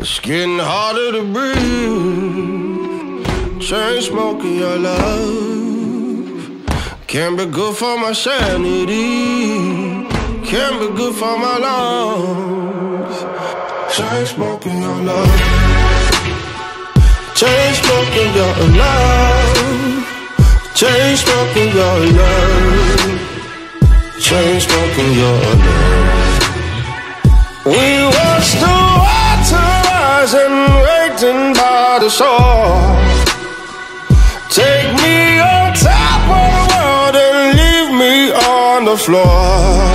It's getting harder to breathe. Chain smoking your love. Can't be good for my sanity. Can't be good for my lungs. Chain smoking your love. Chain smoking your love. Chain smoking your love. Chain smoking your love. And waiting by the shore. Take me on top of the world and leave me on the floor.